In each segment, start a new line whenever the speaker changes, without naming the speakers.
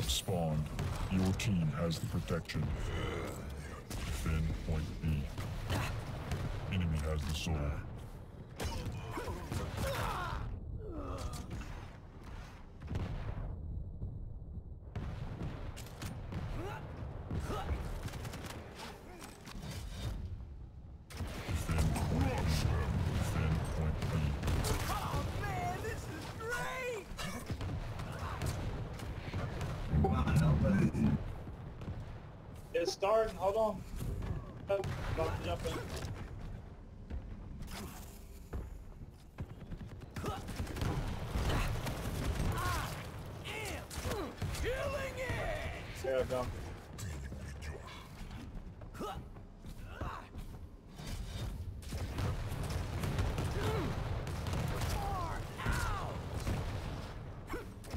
up spawned. Your team has the protection. Defend point B. Enemy has the soul.
It's starting. Hold on. About to jump in.
Killing it!
There I go.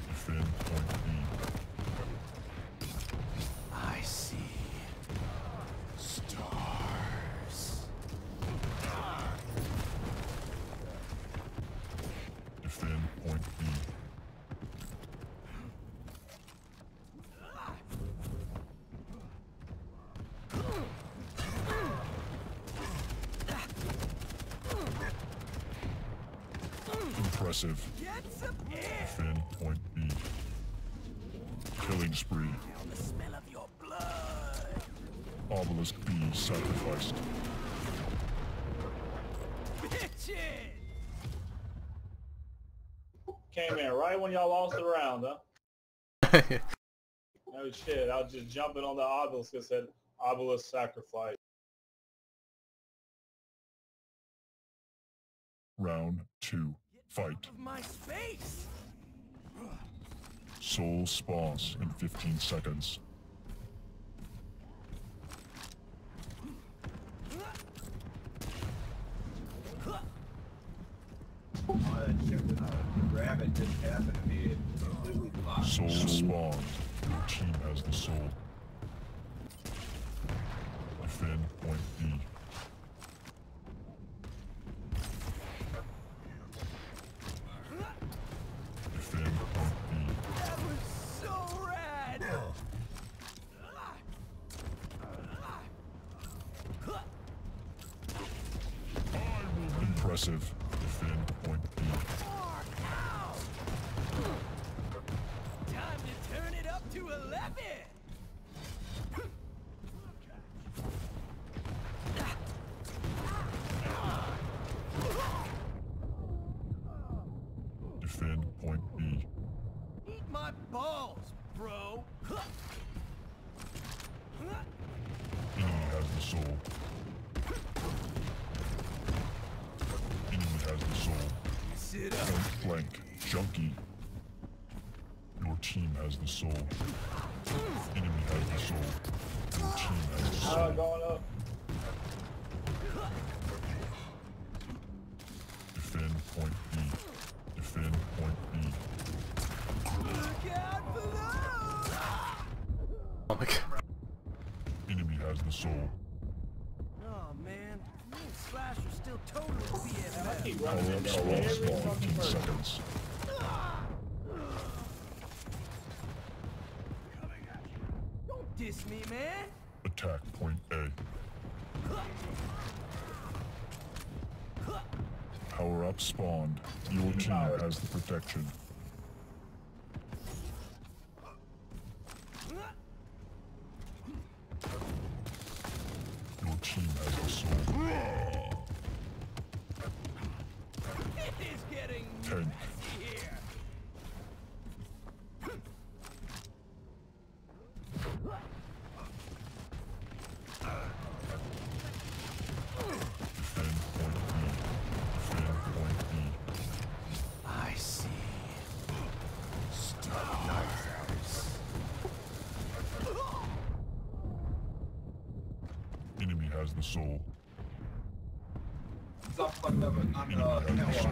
Defend point B.
I see stars.
Defend point B. Impressive.
Get!
Defend point B. Killing spree.
The smell of your blood.
Obelisk B sacrificed.
Bitches!
Came in right when y'all lost the round, huh? Oh shit, I was just jumping on the obelisk that said obelisk sacrifice.
Round two. Fight.
Of my space!
Soul spawns in 15 seconds.
Shit was a rabbit just happened to blocked.
Soul spawned. Your team has the soul. Impressive.
Sit up!
Point blank. Junkie. Your team has the soul. Enemy has the soul. Your team has the soul.
going up.
Defend point B. Defend point B.
Look out below!
Oh my god.
Enemy has the soul.
Oh man, me and Slash are still totally
Man, I
BFF.
keep
Power
running
up
into
spawn
fucking
15 seconds.
Don't diss me, man!
Attack point A. Power up spawned. Your team has the protection. Your team has the soul.
It is getting
Ten.
messy here!
Defend point B. Defend point B.
I see stars.
Enemy has the soul.
Stuff fucked up on
Enemy
the
has the
network.
soul.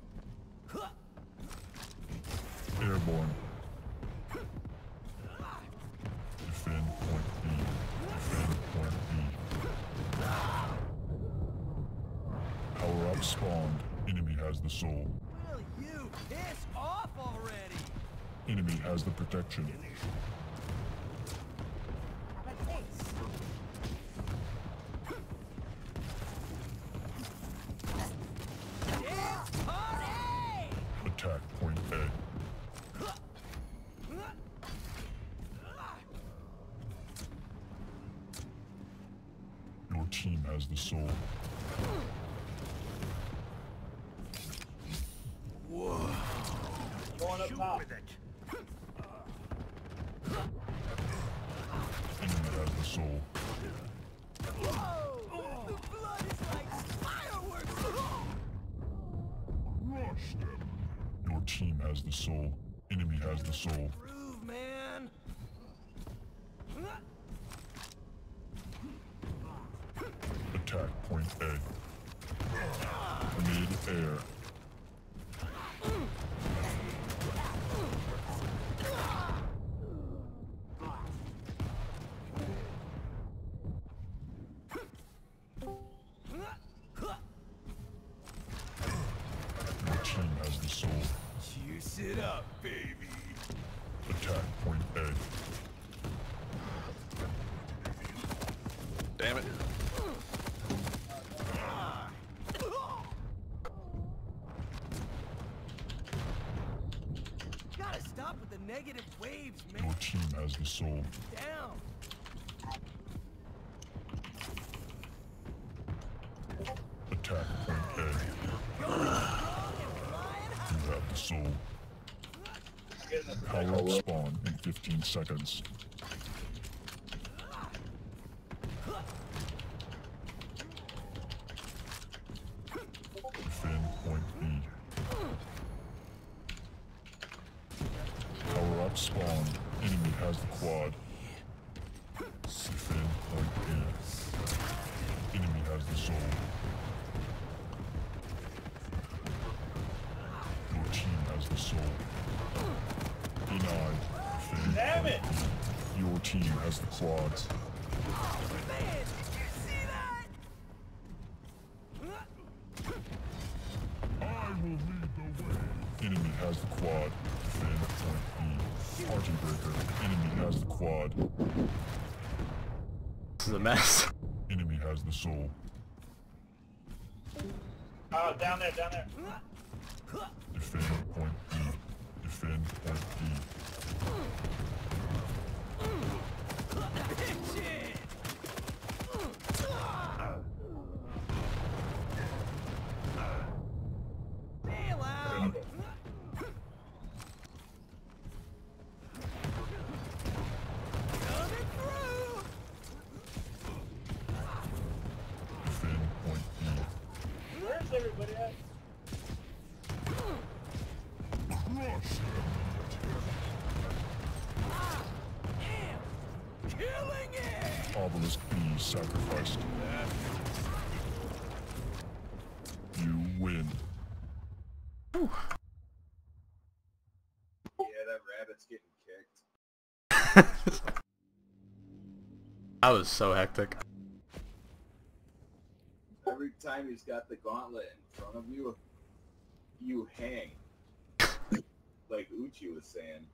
Airborne. Defend point B. Defend point B. Power up spawned. Enemy has the soul.
Will you piss off already?
Enemy has the protection. Team has the soul.
Going up top.
Enemy has the soul.
Whoa! The blood is like fireworks!
Rush them. Your team has the soul. Enemy has the soul.
Prove, man!
Point Mid-air.
Waves, man!
Your team has the soul.
Down!
Attack point A. You have the soul.
Getting
Power up spawn in 15 seconds. Spawn. Enemy has the quad. Defend point B. Enemy has the soul. Your team has the soul. Denied.
Damn it!
Your team has the quads. Has the quad.
This is a mess.
Enemy has the soul.
Oh, down there, down there.
Defend point B. Defend point B.
Shit! Bail out! Coming through!
Defend point B.
Where's everybody at?
Crush them.
Damn! Killing it!
Obelisk B sacrificed. You win.
Yeah, that rabbit's getting kicked.
That was so hectic.
Every time he's got the gauntlet in front of you, you hang. like Uchi was saying.